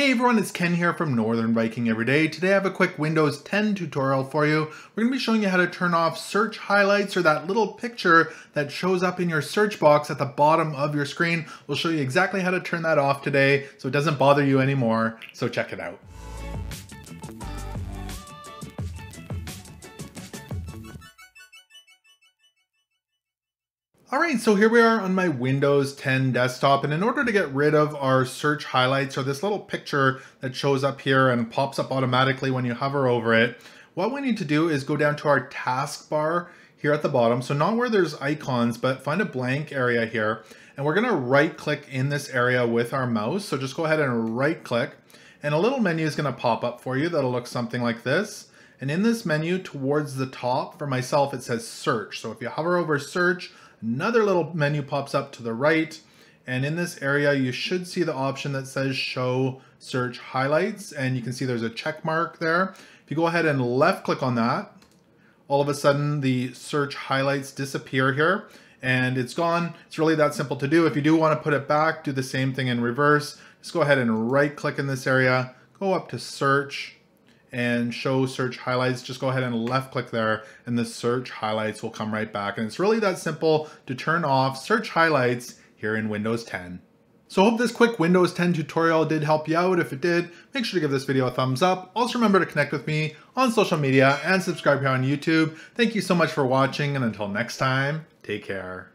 Hey everyone, it's Ken here from Northern Viking Everyday. Today I have a quick Windows 10 tutorial for you. We're going to be showing you how to turn off search highlights or that little picture that shows up in your search box at the bottom of your screen. We'll show you exactly how to turn that off today so it doesn't bother you anymore. So check it out. Alright, so here we are on my Windows 10 desktop, and in order to get rid of our search highlights, or this little picture that shows up here and pops up automatically when you hover over it, what we need to do is go down to our taskbar here at the bottom, so not where there's icons, but find a blank area here, and we're going to right click in this area with our mouse, so just go ahead and right click, and a little menu is going to pop up for you that'll look something like this. And in this menu towards the top, for myself, it says search. So if you hover over search, Another little menu pops up to the right. And in this area, you should see the option that says show search highlights. And you can see there's a check mark there. If you go ahead and left click on that, all of a sudden the search highlights disappear here and it's gone. It's really that simple to do. If you do want to put it back, do the same thing in reverse. Just go ahead and right click in this area, go up to search, and show search highlights, just go ahead and left click there and the search highlights will come right back. And it's really that simple to turn off search highlights here in Windows 10. So I hope this quick Windows 10 tutorial did help you out. If it did, make sure to give this video a thumbs up. Also remember to connect with me on social media and subscribe here on YouTube. Thank you so much for watching and until next time, take care.